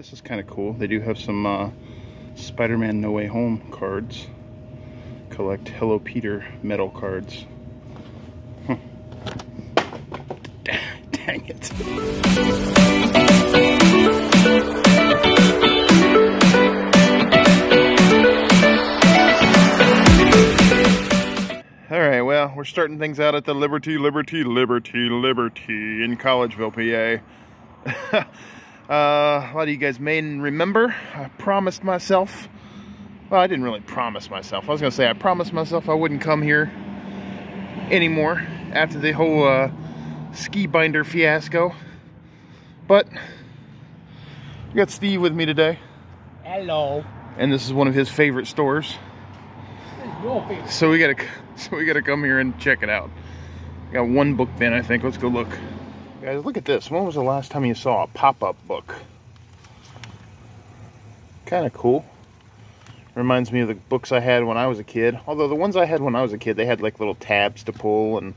This is kind of cool. They do have some uh, Spider-Man No Way Home cards. Collect Hello Peter metal cards. Dang it. All right, well, we're starting things out at the Liberty, Liberty, Liberty, Liberty in Collegeville, PA. uh, a lot of you guys may remember, I promised myself, well, I didn't really promise myself. I was going to say I promised myself I wouldn't come here anymore after the whole uh, ski binder fiasco. But we got Steve with me today, Hello. and this is one of his favorite stores. Your favorite. So we gotta, so we gotta come here and check it out. Got one book then, I think. Let's go look. Guys, look at this. When was the last time you saw a pop-up book? Kind of cool. Reminds me of the books I had when I was a kid. Although the ones I had when I was a kid, they had like little tabs to pull and,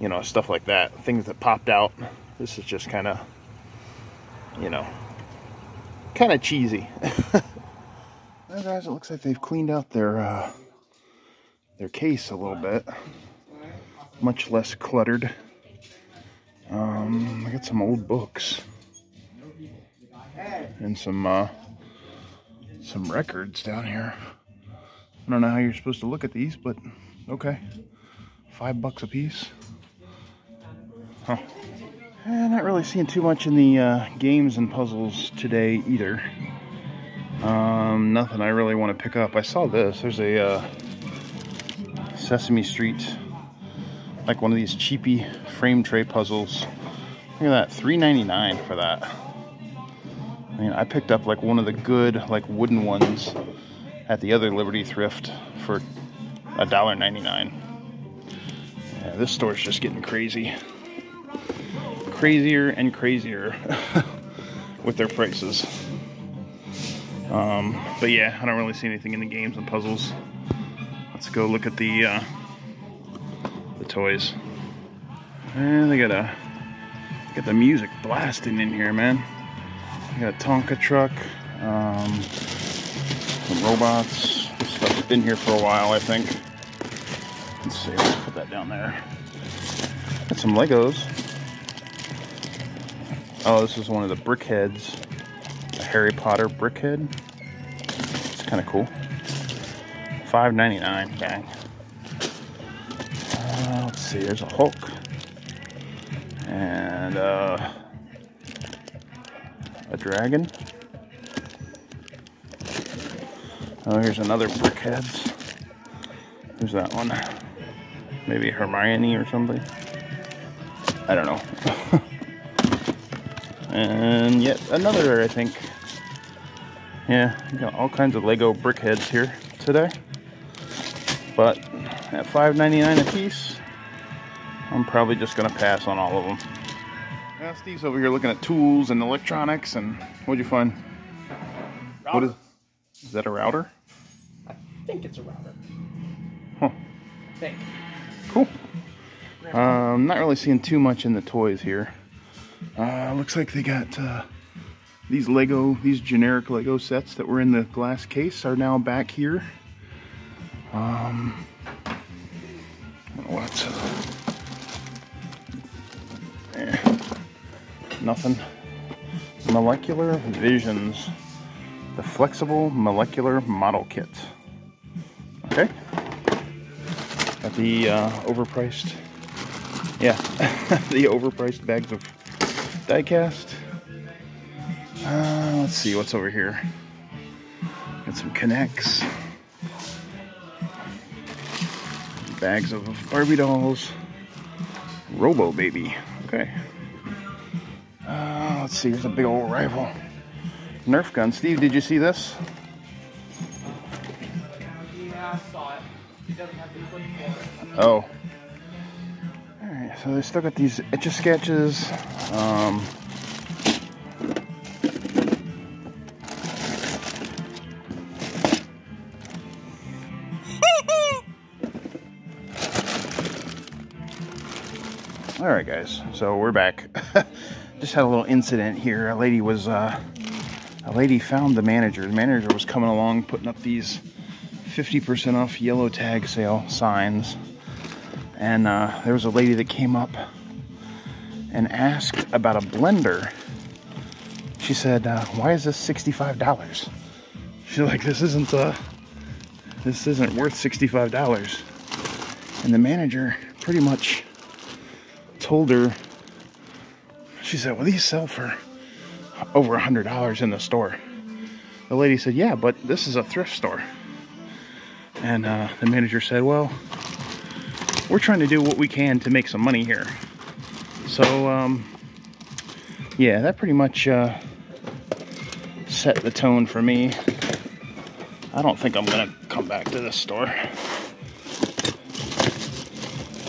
you know, stuff like that. Things that popped out. This is just kind of, you know, kind of cheesy. well, guys, it looks like they've cleaned out their, uh, their case a little bit. Much less cluttered. Um, I got some old books. And some, uh, some records down here. I don't know how you're supposed to look at these, but okay. Five bucks a piece. Huh. Eh, not really seeing too much in the uh, games and puzzles today either. Um, nothing I really want to pick up. I saw this. There's a uh, Sesame Street, like one of these cheapy frame tray puzzles. Look at that, $3.99 for that. I mean, I picked up like one of the good, like wooden ones at the other Liberty Thrift for $1.99. Yeah, this store's just getting crazy. Crazier and crazier with their prices. Um, but yeah, I don't really see anything in the games and puzzles. Let's go look at the uh, the toys. And they got a got the music blasting in here, man. Got a Tonka truck, um, some robots. Stuff's been here for a while, I think. Let's see, let's put that down there. Got some Legos. Oh, this is one of the BrickHeadz. A Harry Potter brickhead. It's kind of cool. $5.99, dang. See, there's a Hulk. And uh, a dragon. Oh, here's another BrickHeadz. Who's that one? Maybe Hermione or something? I don't know. and yet another, I think. Yeah, got all kinds of Lego BrickHeadz here today. But at $5.99 a piece, I'm probably just gonna pass on all of them. Now Steve's over here looking at tools and electronics and what'd you find? What is, is that a router? I think it's a router. Huh. I think. Cool. Um, not really seeing too much in the toys here. Uh, looks like they got uh, these Lego, these generic Lego sets that were in the glass case are now back here. Um, what? Eh, nothing. Molecular Visions, the flexible molecular model kit. Okay. Got the uh, overpriced, yeah, the overpriced bags of diecast. Uh, let's see what's over here. Got some K'NEX. Bags of Barbie dolls. Robo Baby. Okay. Let's see, here's a big old rifle. Nerf gun. Steve, did you see this? Oh. Alright, so they still got these etch a sketches. Um, Alright guys, so we're back. Just had a little incident here. A lady was uh, a lady found the manager. The manager was coming along putting up these 50% off yellow tag sale signs. And uh, there was a lady that came up and asked about a blender. She said, uh, why is this $65? She's like, this isn't, uh, this isn't worth $65. And the manager pretty much told her, she said, well, these sell for over a hundred dollars in the store. The lady said, yeah, but this is a thrift store. And uh, the manager said, well, we're trying to do what we can to make some money here. So, um, yeah, that pretty much uh, set the tone for me. I don't think I'm gonna come back to this store.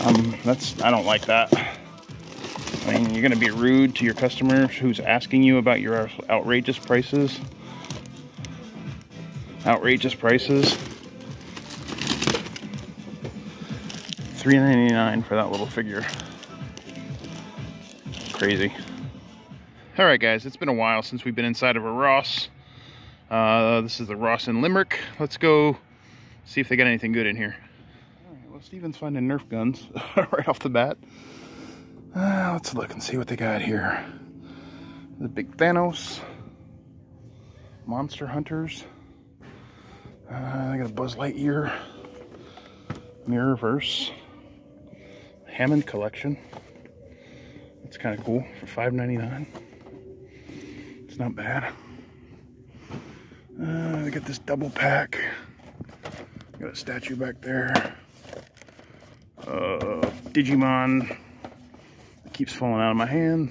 Um, that's, I don't like that. I mean, you're gonna be rude to your customer who's asking you about your outrageous prices. Outrageous prices. $3.99 for that little figure. Crazy. All right, guys, it's been a while since we've been inside of a Ross. Uh, this is the Ross in Limerick. Let's go see if they got anything good in here. All right, well, Steven's finding Nerf guns right off the bat. Uh, let's look and see what they got here. The big Thanos. Monster Hunters. Uh, I got a Buzz Lightyear. Mirrorverse. Hammond Collection. That's kind of cool for $5.99. It's not bad. Uh, they got this double pack. Got a statue back there. Uh, Digimon. Keeps falling out of my hand.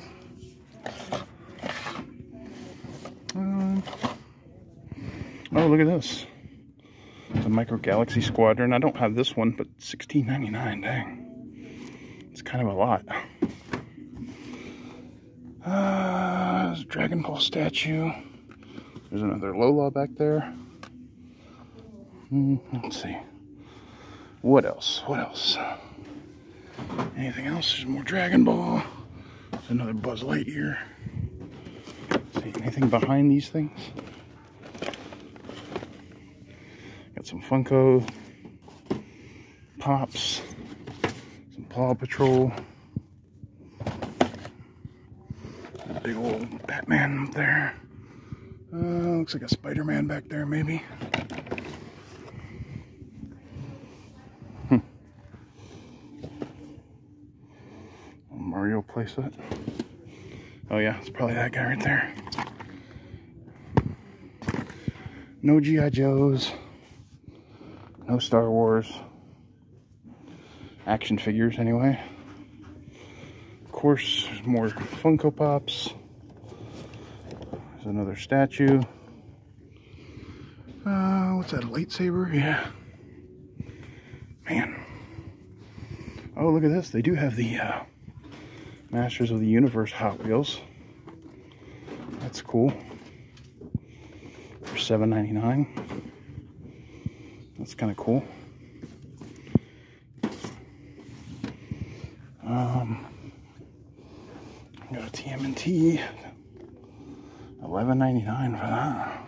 Uh, oh, look at this. The Micro Galaxy Squadron. I don't have this one, but $16.99. Dang. It's kind of a lot. Uh, a Dragon Ball statue. There's another Lola back there. Mm, let's see. What else? What else? Anything else? There's more Dragon Ball. There's another Buzz Lightyear. See anything behind these things? Got some Funko Pops. Some Paw Patrol. Big old Batman up there. Uh, looks like a Spider-Man back there, maybe. Hmm. Playset. Oh yeah, it's probably that guy right there. No G.I. Joes. No Star Wars action figures anyway. Of course, more Funko Pops. There's another statue. Uh, what's that, a lightsaber? Yeah. Man. Oh, look at this. They do have the uh, Masters of the Universe Hot Wheels. That's cool. For $7.99. That's kind of cool. Um, got a TMNT, eleven ninety nine for that.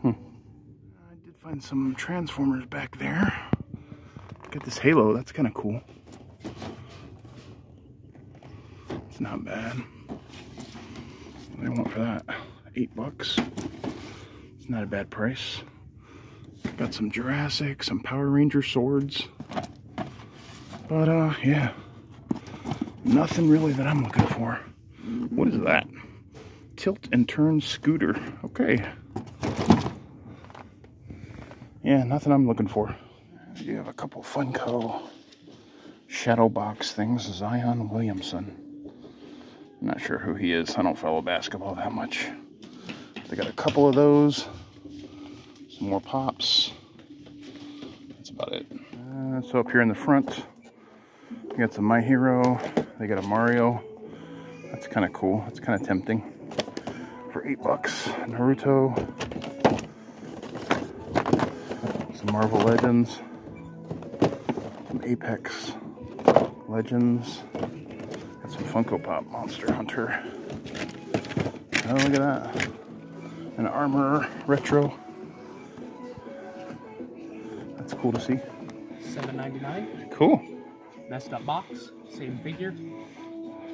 Hmm. I did find some Transformers back there. Got this Halo, that's kind of cool. It's not bad. What I want for that? Eight bucks. It's not a bad price. Got some Jurassic, some Power Ranger swords. But, uh, yeah. Nothing really that I'm looking for. What is that? Tilt and turn scooter. Okay. Yeah, nothing I'm looking for. You have a couple Funko shadow box things. Zion Williamson. I'm not sure who he is. I don't follow basketball that much. They got a couple of those. Some more pops. That's about it. Uh, so up here in the front, you got some My Hero. They got a Mario. That's kind of cool. That's kind of tempting. For eight bucks. Naruto. Some Marvel Legends. Some Apex Legends. Got Funko Pop Monster Hunter. Oh, look at that. An Armor Retro. That's cool to see. Seven ninety nine. Cool. Messed up box. Same figure.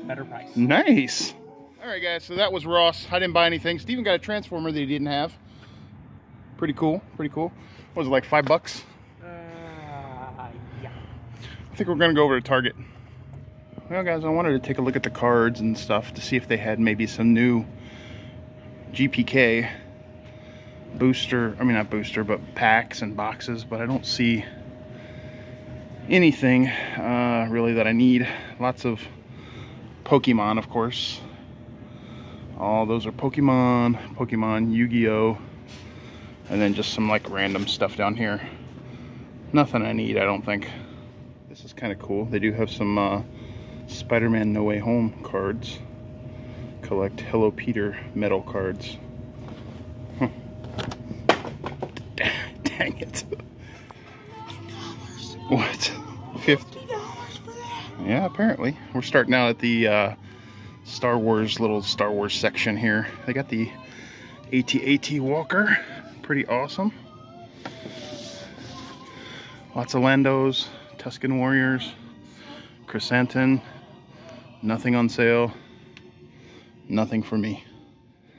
Better price. Nice. All right, guys, so that was Ross. I didn't buy anything. Steven got a Transformer that he didn't have. Pretty cool, pretty cool. What was it, like five bucks? Uh, yeah. I think we're gonna go over to Target. Well, guys, I wanted to take a look at the cards and stuff to see if they had maybe some new GPK booster, I mean not booster, but packs and boxes, but I don't see anything uh, really that I need. Lots of Pokemon, of course. All those are Pokemon, Pokemon, Yu-Gi-Oh! And then just some like random stuff down here. Nothing I need, I don't think. This is kind of cool. They do have some uh, Spider-Man No Way Home cards. Collect Hello Peter metal cards. Huh. Dang it. What? Fifty Yeah, apparently. We're starting out at the uh, Star Wars little Star Wars section here. They got the AT-AT Walker. Pretty awesome. Lots of Landos, Tusken Warriors, Chrysanthemum. Nothing on sale. Nothing for me.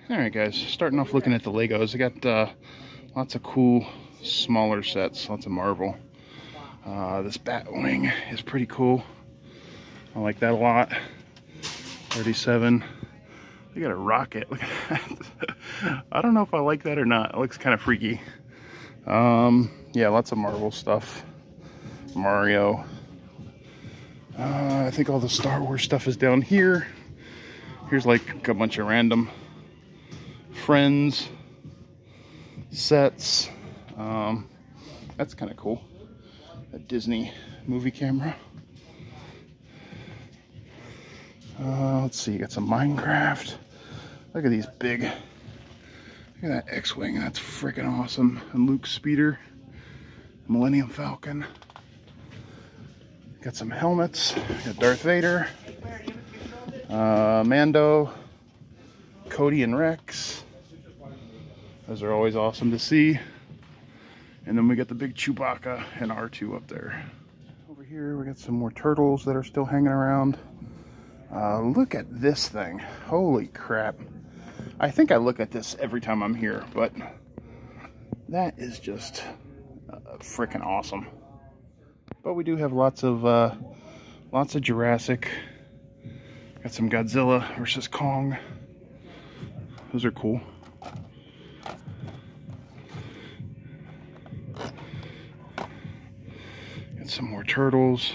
Alright guys, starting off looking at the Legos. I got uh, lots of cool smaller sets, lots of Marvel. Uh, this Batwing is pretty cool. I like that a lot. 37. They got a rocket. Look at that. I don't know if I like that or not. It looks kind of freaky. Um, yeah, lots of Marvel stuff. Mario. Uh, I think all the Star Wars stuff is down here. Here's like a bunch of random friends sets. Um, that's kind of cool. A Disney movie camera. Uh, let's see, got some Minecraft. Look at these big. Look at that X-Wing, that's freaking awesome. And Luke Speeder, Millennium Falcon. Got some helmets. Got Darth Vader, uh, Mando, Cody and Rex. Those are always awesome to see. And then we got the big Chewbacca and R2 up there. Over here, we got some more turtles that are still hanging around. Uh, look at this thing. Holy crap. I think I look at this every time I'm here, but that is just uh, freaking awesome. But we do have lots of uh, lots of Jurassic. Got some Godzilla versus Kong. Those are cool. Got some more turtles.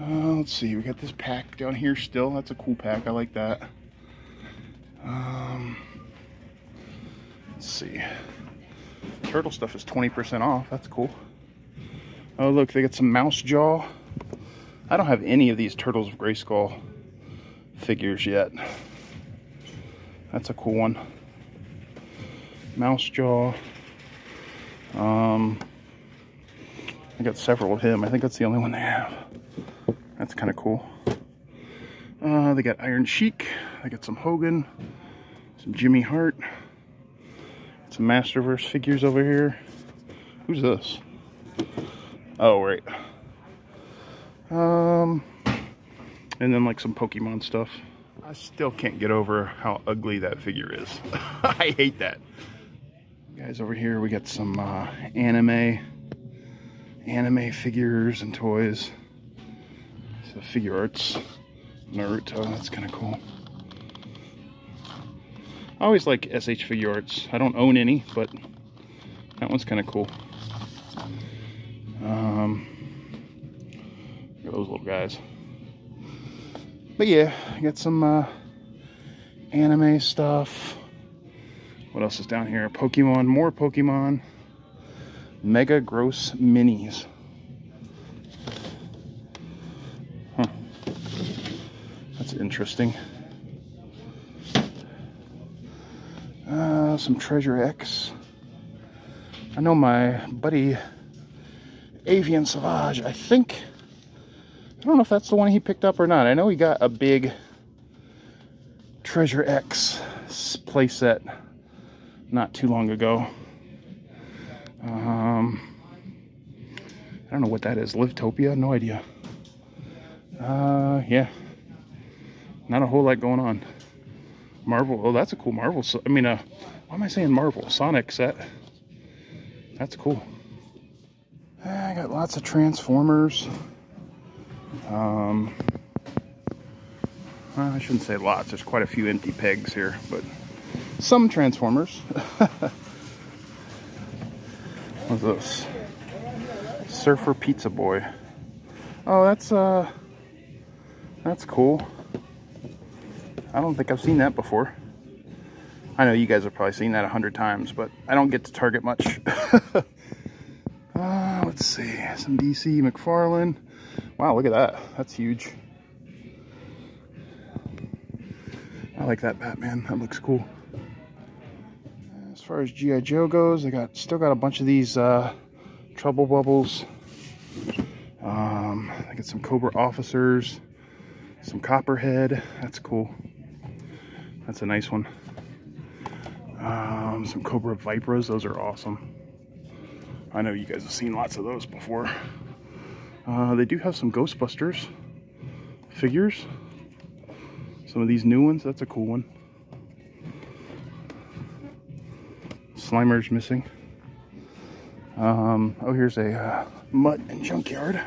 Uh, let's see, we got this pack down here still. That's a cool pack. I like that. Um, let's see. Turtle stuff is 20% off. That's cool. Oh, look, they got some mouse jaw. I don't have any of these Turtles of Grayskull figures yet. That's a cool one. Mouse jaw. Um, I got several of him. I think that's the only one they have. That's kind of cool. Uh, they got Iron Sheik. They got some Hogan, some Jimmy Hart, some Masterverse figures over here. Who's this? Oh, right. Um, and then like some Pokemon stuff. I still can't get over how ugly that figure is. I hate that. Guys, over here we got some uh, anime, anime figures and toys. So Figuarts, Naruto, that's kind of cool. I always like SH Figuarts. I don't own any, but that one's kind of cool. Um, look at those little guys. But yeah, I got some uh, anime stuff. What else is down here? Pokemon, more Pokemon. Mega Gross Minis. Huh. That's interesting. Uh, some Treasure X. I know my buddy Avian Savage, I think, I don't know if that's the one he picked up or not. I know he got a big Treasure X playset not too long ago. Um, I don't know what that is. Livetopia? No idea. Uh, yeah. Not a whole lot going on. Marvel. Oh, that's a cool Marvel. So I mean, uh, why am I saying Marvel? Sonic set. That's cool. I got lots of Transformers. Um, I shouldn't say lots. There's quite a few empty pegs here, but some Transformers. What's this? Surfer Pizza Boy. Oh, that's uh, that's cool. I don't think I've seen that before. I know you guys have probably seen that a hundred times, but I don't get to Target much. let's see, some DC McFarlane. Wow, look at that. That's huge. I like that Batman. That looks cool. As far as G.I. Joe goes, I got still got a bunch of these uh, Trouble Bubbles. Um, I got some Cobra Officers, some Copperhead. That's cool. That's a nice one. Um, some Cobra Vipers. Those are awesome. I know you guys have seen lots of those before. Uh, they do have some Ghostbusters figures. Some of these new ones. That's a cool one. Slimer's missing. Um, oh, here's a uh, Mutt and Junkyard.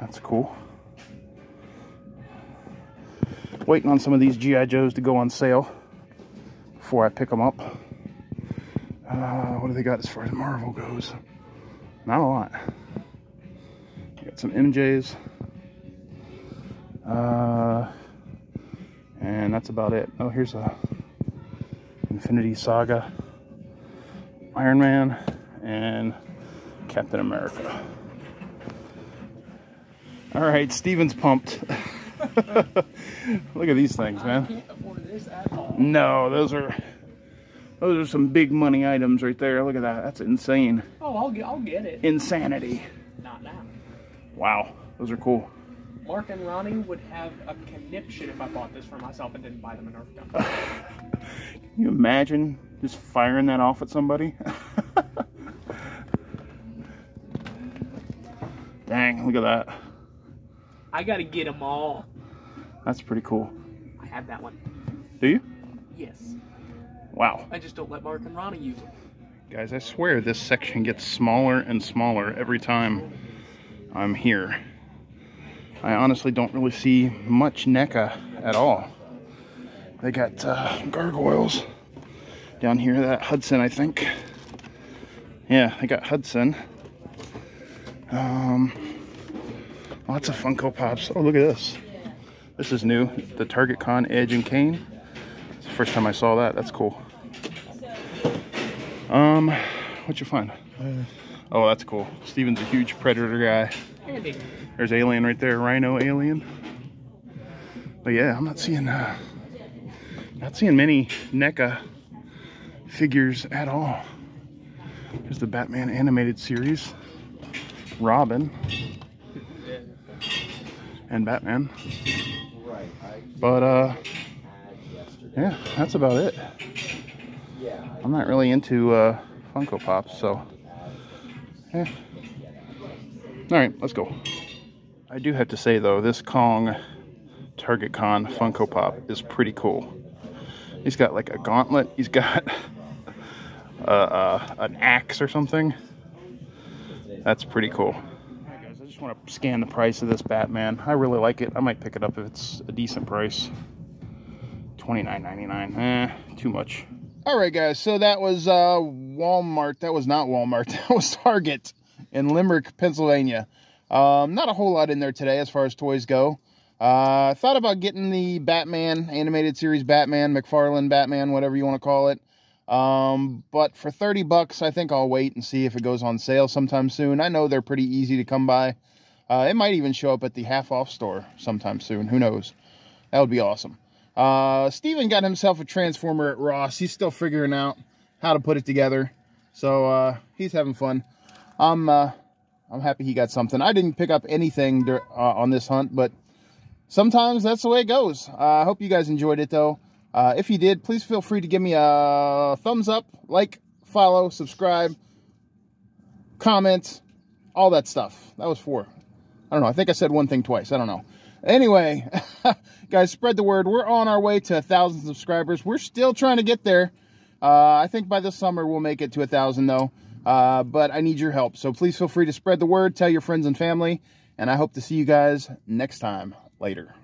That's cool. Waiting on some of these G.I. Joes to go on sale before I pick them up. Uh, what do they got as far as Marvel goes? Not a lot. Got some MJs. Uh, and that's about it. Oh, here's a Infinity Saga. Iron Man, and Captain America. All right, Steven's pumped. Look at these things, man. No, those are those are some big money items right there. Look at that. That's insane. Oh, I'll get, I'll get it. Insanity. Not now. Wow, those are cool. Mark and Ronnie would have a conniption if I bought this for myself and didn't buy them a Nerf gun. Can you imagine just firing that off at somebody? Dang, look at that. I gotta get them all. That's pretty cool. I have that one. Do you? Yes. Wow. I just don't let Mark and Ronnie use them. Guys, I swear this section gets smaller and smaller every time I'm here. I honestly don't really see much NECA at all. They got uh, gargoyles down here, that Hudson, I think. Yeah, I got Hudson. Um, lots of Funko Pops. Oh, look at this. This is new. The Target Con Edge and Cane. It's the first time I saw that. That's cool. Um, what'd you find? Oh, that's cool. Steven's a huge Predator guy. There's Alien right there, Rhino Alien. But yeah, I'm not seeing uh, not seeing many NECA figures at all. There's the Batman animated series, Robin, and Batman. But uh, yeah, that's about it. I'm not really into uh, Funko Pops, so yeah. All right, let's go. I do have to say though, this Kong Target Con Funko Pop is pretty cool. He's got like a gauntlet. He's got uh, uh, an axe or something. That's pretty cool. Guys, I just want to scan the price of this Batman. I really like it. I might pick it up if it's a decent price. $29.99. Eh, too much. Alright guys, so that was uh, Walmart. That was not Walmart. That was Target in Limerick, Pennsylvania. Um, not a whole lot in there today as far as toys go. I uh, thought about getting the Batman, animated series Batman, McFarlane Batman, whatever you want to call it. Um, but for 30 bucks, I think I'll wait and see if it goes on sale sometime soon. I know they're pretty easy to come by. Uh, it might even show up at the half off store sometime soon. Who knows? That would be awesome. Uh, Steven got himself a Transformer at Ross. He's still figuring out how to put it together. So, uh, he's having fun. I'm, uh, I'm happy he got something. I didn't pick up anything uh, on this hunt, but sometimes that's the way it goes. Uh, I hope you guys enjoyed it though. Uh, if you did, please feel free to give me a thumbs up, like, follow, subscribe, comment, all that stuff. That was four. I don't know. I think I said one thing twice. I don't know. Anyway, guys, spread the word. We're on our way to a thousand subscribers. We're still trying to get there. Uh, I think by the summer we'll make it to a thousand though. Uh, but I need your help. So please feel free to spread the word, tell your friends and family, and I hope to see you guys next time. Later.